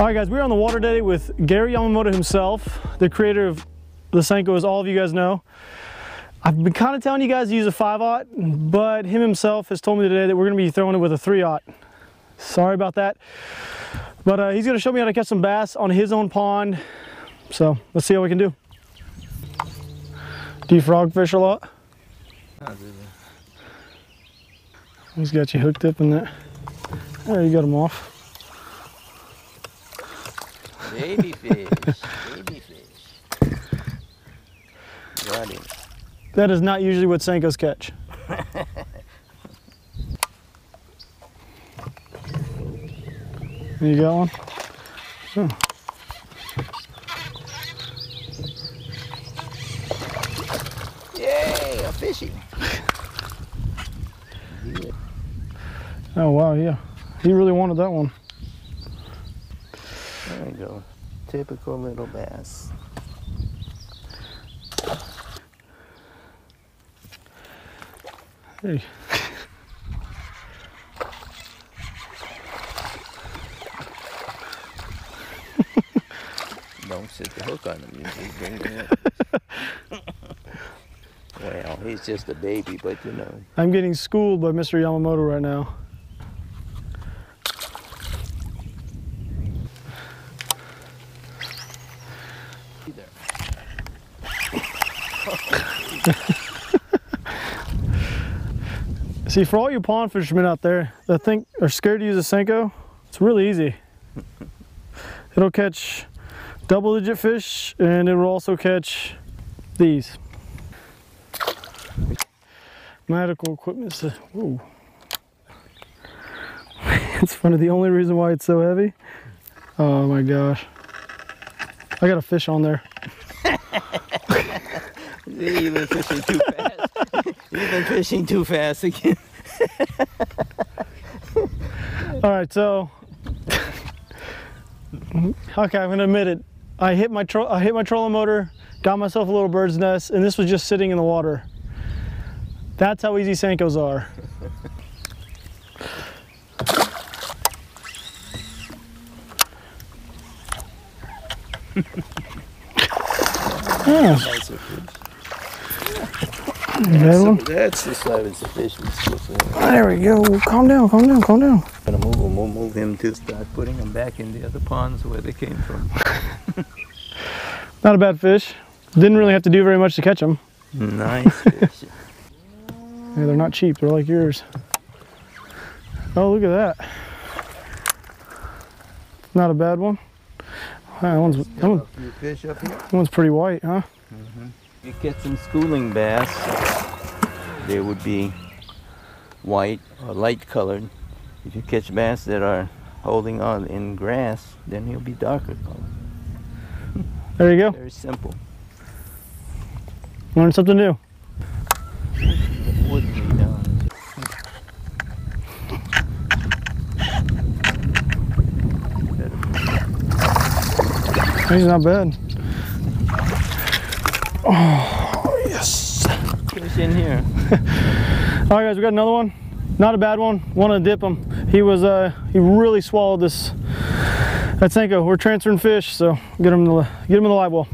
All right, guys, we're on the water today with Gary Yamamoto himself, the creator of the Senko, as all of you guys know. I've been kind of telling you guys to use a 5-aught, but him himself has told me today that we're going to be throwing it with a 3-aught. Sorry about that. But uh, he's going to show me how to catch some bass on his own pond. So let's see how we can do. Do you frog fish a lot? He's got you hooked up in that. There, you got him off. Baby fish, baby fish. Got him. That is not usually what Senkos catch. you got one? Oh. Yay, a fishy. oh wow, yeah. He really wanted that one. Go. Typical little bass. Hey. Don't set the hook on him. You just bring him well, he's just a baby, but you know. I'm getting schooled by Mr. Yamamoto right now. See, for all you pond fishermen out there that think are scared to use a Senko, it's really easy. It'll catch double digit fish and it will also catch these. Medical equipment. So, whoa. it's funny, the only reason why it's so heavy. Oh my gosh. I got a fish on there. You've been fishing too fast. You've been fishing too fast again. All right, so okay, I'm gonna admit it. I hit my tro- I hit my trolling motor, got myself a little bird's nest, and this was just sitting in the water. That's how easy Senkos are. yeah, Fish. That's the size of fish to have. There we go. Calm down, calm down, calm down. Gonna move him, we'll move him to start putting them back in the other ponds where they came from. Not a bad fish. Didn't really have to do very much to catch them. Nice fish. Yeah, they're not cheap. They're like yours. Oh, look at that. Not a bad one. That one's, that, one, fish that one's pretty white, huh? Mm-hmm. If you get some schooling bass, they would be white or light colored. If you catch bass that are holding on in grass, then he'll be darker colored. There you go. Very simple. Learn something new. Would be done. He's not bad. Oh, yes. Fish in here. All right, guys, we got another one. Not a bad one. Want to dip him. He was, uh, he really swallowed this. That Senko. We're transferring fish, so get him, the, get him in the live well.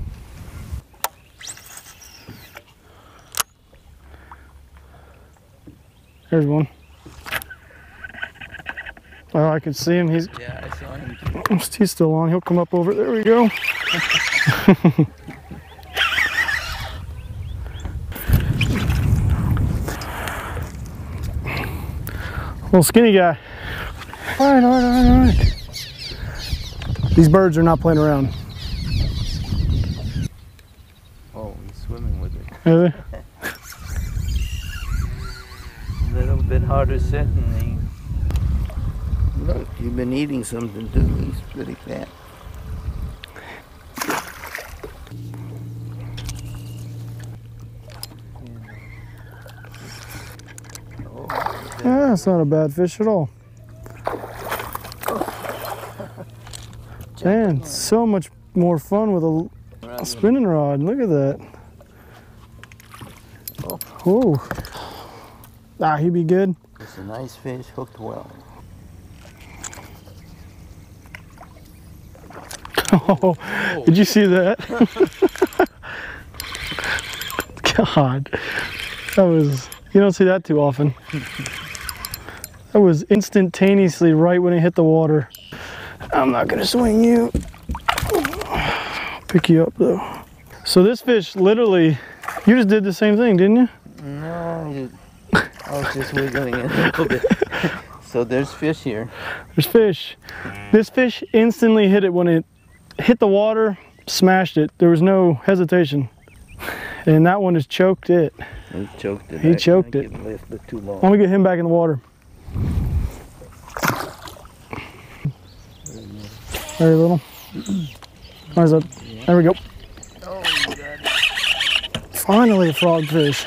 There's one. Oh, I can see him. He's Yeah, I saw him. he's still on. He'll come up over. There we go. Little skinny guy. All right, all right, all right, all right. These birds are not playing around. Oh, he's swimming with it. Are they? A little bit harder set than he. Look, you've been eating something too. He's pretty fat. That's not a bad fish at all. Man, so much more fun with a spinning rod. Look at that. Oh. Ah, he'd be good. It's a nice fish, hooked well. Oh, did you see that? God, that was, you don't see that too often. That was instantaneously right when it hit the water. I'm not gonna swing you. Pick you up though. So this fish literally, you just did the same thing, didn't you? No, I was just wiggling it a little bit. So there's fish here. There's fish. This fish instantly hit it when it hit the water, smashed it. There was no hesitation. And that one just choked it. He choked it. He I- choked it. give a little bit too long. I'm gonna get him back in the water. Very little. How's that? There we go. Oh, you got it. Finally a frogfish.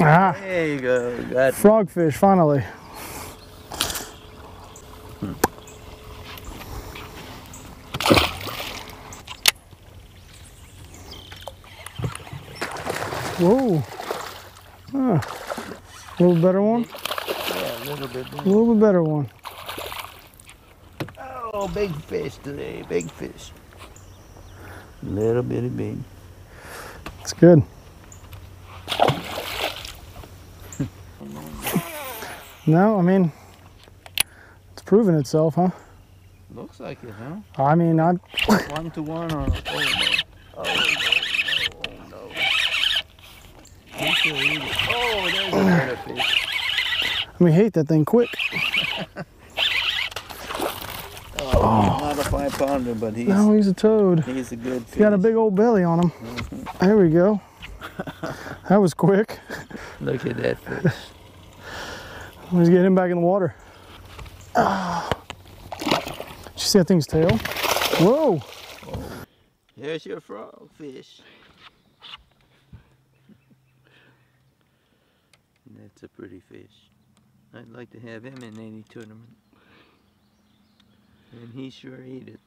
Ah, There you go. Got frogfish, finally. Whoa. A little better one. Yeah, a little bit. A little bit better one. Oh, big fish today. Big fish. Little bitty big. It's good. no, I mean, it's proven itself, huh? Looks like it, huh? I mean, I One to one or oh. Oh no. He should eat it. Oh, there's another fish. I mean, hate that thing quick. Oh, not a five pounder, but he's No, he's a toad. he's a good fish. He's got a big old belly on him. There we go. That was quick. Look at that fish. Let's get him back in the water. Ah. Did you see that thing's tail? Whoa! Here's your frog fish. That's a pretty fish. I'd like to have him in any tournament. And he sure ate it.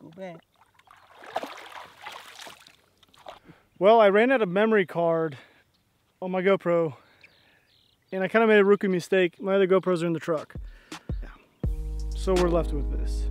Go back. Well, I ran out of memory card on my GoPro, and I kind of made a rookie mistake. My other GoPros are in the truck. So we're left with this.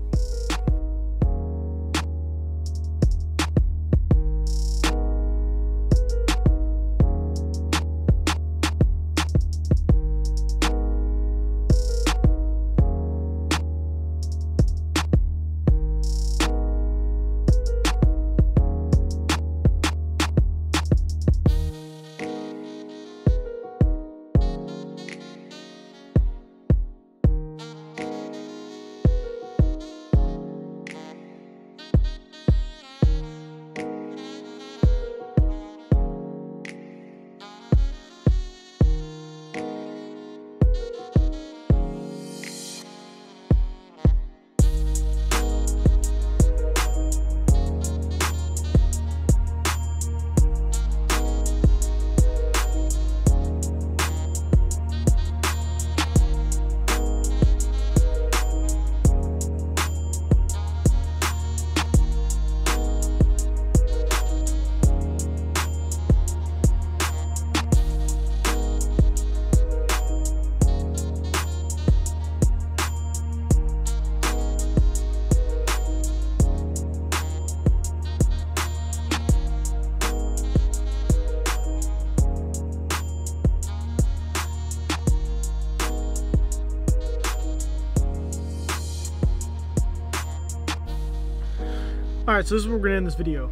All right, so this is where we're gonna end this video.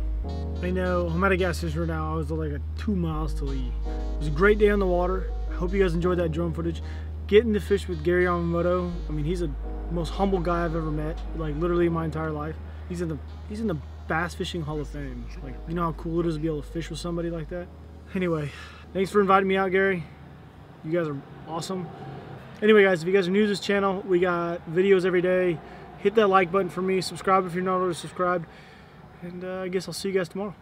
I know I'm at a gas station right now. I was like a two miles to Lee. It was a great day on the water. I hope you guys enjoyed that drone footage. Getting to fish with Gary Yamamoto. I mean, he's the most humble guy I've ever met. Like literally my entire life. He's in the he's in the bass fishing hall of fame. Like you know how cool it is to be able to fish with somebody like that. Anyway, thanks for inviting me out, Gary. You guys are awesome. Anyway, guys, if you guys are new to this channel, we got videos every day. Hit that like button for me. Subscribe if you're not already subscribed. And uh, I guess I'll see you guys tomorrow.